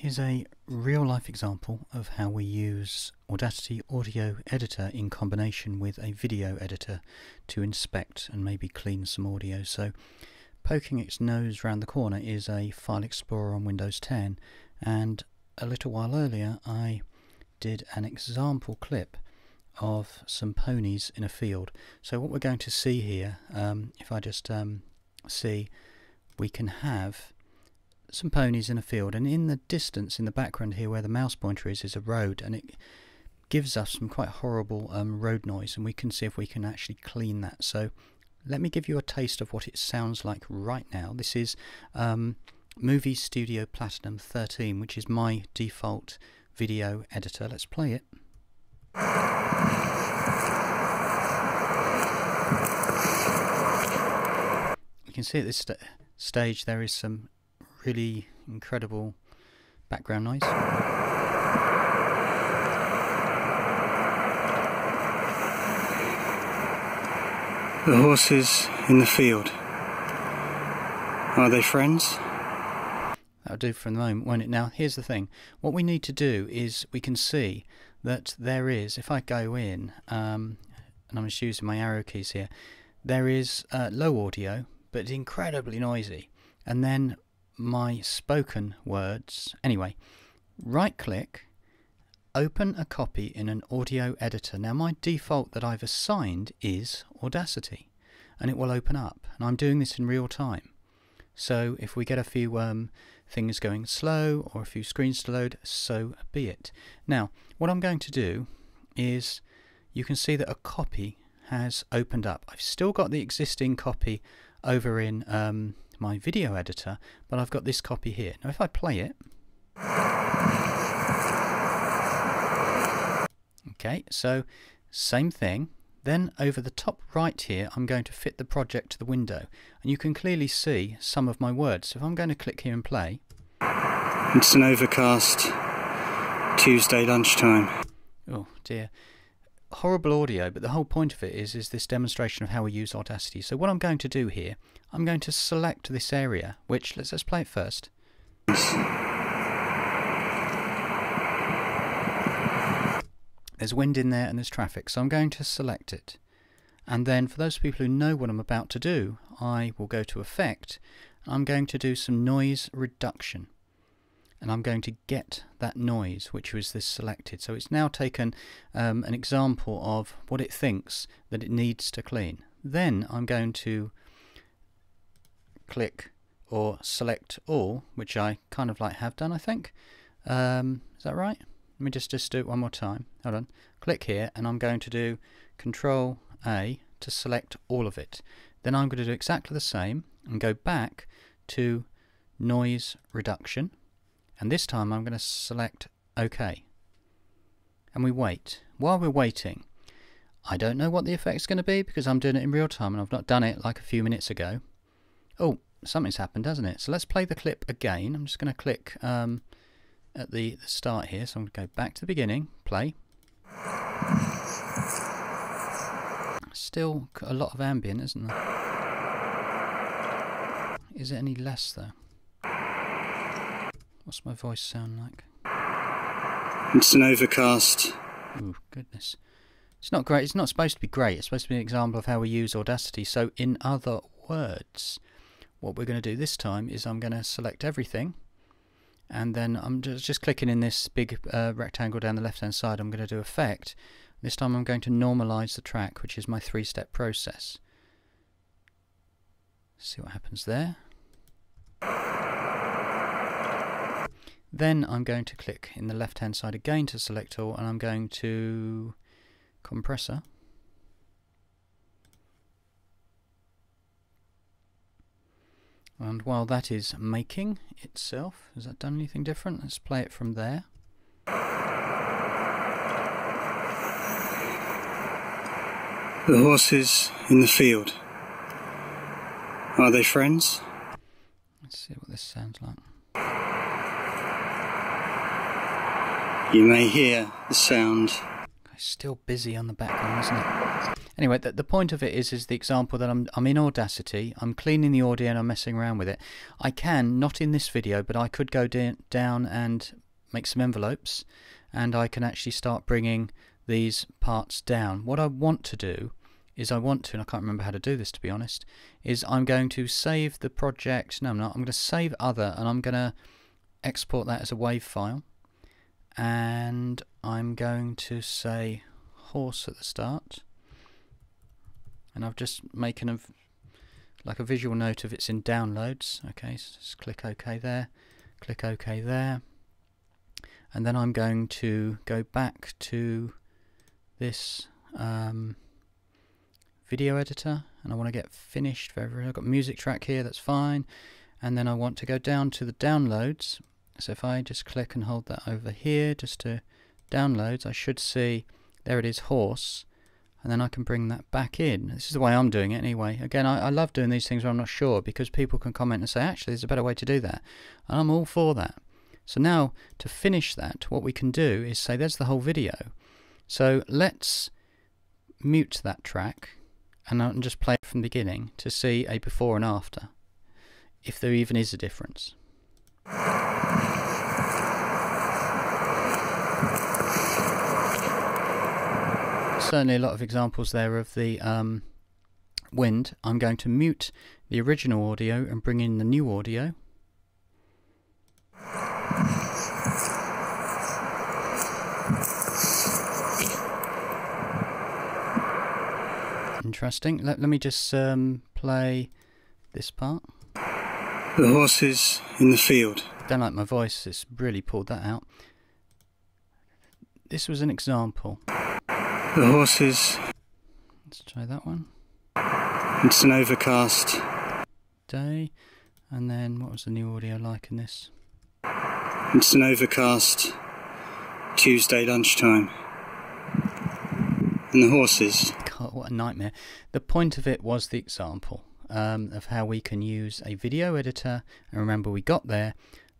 Here's a real life example of how we use Audacity Audio Editor in combination with a video editor to inspect and maybe clean some audio. So poking its nose round the corner is a File Explorer on Windows 10 and a little while earlier I did an example clip of some ponies in a field. So what we're going to see here, um, if I just um, see, we can have some ponies in a field, and in the distance, in the background here, where the mouse pointer is, is a road, and it gives us some quite horrible um, road noise, and we can see if we can actually clean that. So let me give you a taste of what it sounds like right now. This is um, Movie Studio Platinum 13, which is my default video editor. Let's play it. You can see at this st stage there is some really incredible background noise. The horses in the field. Are they friends? That'll do for the moment, won't it? Now, here's the thing. What we need to do is we can see that there is, if I go in, um, and I'm just using my arrow keys here, there is uh, low audio, but incredibly noisy. And then my spoken words. Anyway, right click, open a copy in an audio editor. Now my default that I've assigned is Audacity and it will open up and I'm doing this in real time. So if we get a few um, things going slow or a few screens to load, so be it. Now what I'm going to do is you can see that a copy has opened up. I've still got the existing copy over in um, my video editor, but I've got this copy here. Now if I play it, okay, so same thing. Then over the top right here, I'm going to fit the project to the window, and you can clearly see some of my words. So if I'm going to click here and play, it's an overcast Tuesday lunchtime. Oh dear horrible audio, but the whole point of it is is this demonstration of how we use Audacity. So what I'm going to do here, I'm going to select this area, which let's let's play it first. There's wind in there and there's traffic, so I'm going to select it. And then for those people who know what I'm about to do, I will go to Effect. I'm going to do some noise reduction and I'm going to get that noise which was this selected. So it's now taken um, an example of what it thinks that it needs to clean. Then I'm going to click or select all, which I kind of like have done I think. Um, is that right? Let me just, just do it one more time. Hold on. Click here and I'm going to do Control A to select all of it. Then I'm going to do exactly the same and go back to noise reduction and this time I'm going to select OK. And we wait. While we're waiting, I don't know what the effect's going to be because I'm doing it in real time and I've not done it like a few minutes ago. Oh, something's happened, hasn't it? So let's play the clip again. I'm just going to click um, at the, the start here. So I'm going to go back to the beginning, play. Still a lot of ambient, isn't there? Is it any less though? What's my voice sound like? It's an overcast. Oh, goodness. It's not great. It's not supposed to be great. It's supposed to be an example of how we use Audacity. So, in other words, what we're going to do this time is I'm going to select everything and then I'm just, just clicking in this big uh, rectangle down the left hand side. I'm going to do effect. This time I'm going to normalize the track, which is my three step process. See what happens there. Then I'm going to click in the left hand side again to select all and I'm going to compressor. And while that is making itself, has that done anything different? Let's play it from there. The horses in the field. Are they friends? Let's see what this sounds like. You may hear the sound. It's still busy on the background, isn't it? Anyway, the, the point of it is, is the example that I'm, I'm in Audacity, I'm cleaning the audio and I'm messing around with it. I can, not in this video, but I could go down and make some envelopes and I can actually start bringing these parts down. What I want to do is I want to, and I can't remember how to do this to be honest, is I'm going to save the project, no I'm not, I'm going to save other and I'm going to export that as a WAV file and I'm going to say horse at the start. And I've just making a like a visual note of it's in downloads. Okay so just click OK there click OK there. And then I'm going to go back to this um, video editor. And I want to get finished for I've got music track here that's fine. And then I want to go down to the downloads so if I just click and hold that over here just to downloads I should see there it is horse and then I can bring that back in. This is the way I'm doing it anyway. Again, I, I, love doing these things where I'm not sure because people can comment and say, actually, there's a better way to do that. And I'm all for that. So now, to finish that, what we can do is say, there's the whole video. So let's mute that track and just play it from the beginning to see a before and after, if there even is a difference. Certainly a lot of examples there of the um, wind. I'm going to mute the original audio and bring in the new audio. Interesting. Let, let me just um, play this part. The horses in the field. Don't like my voice, it's really pulled that out. This was an example. The horses. Let's try that one. It's an overcast day. And then what was the new audio like in this? It's an overcast Tuesday lunchtime. And the horses. God, what a nightmare. The point of it was the example um, of how we can use a video editor. And remember, we got there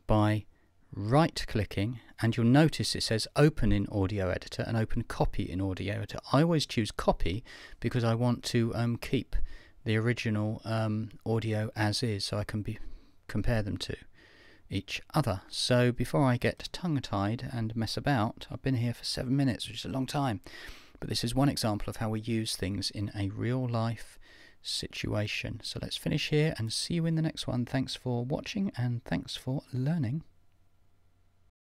by right clicking and you'll notice it says open in audio editor and open copy in audio editor. I always choose copy because I want to um, keep the original um, audio as is so I can be, compare them to each other. So before I get tongue tied and mess about, I've been here for seven minutes, which is a long time. But this is one example of how we use things in a real life situation. So let's finish here and see you in the next one. Thanks for watching and thanks for learning.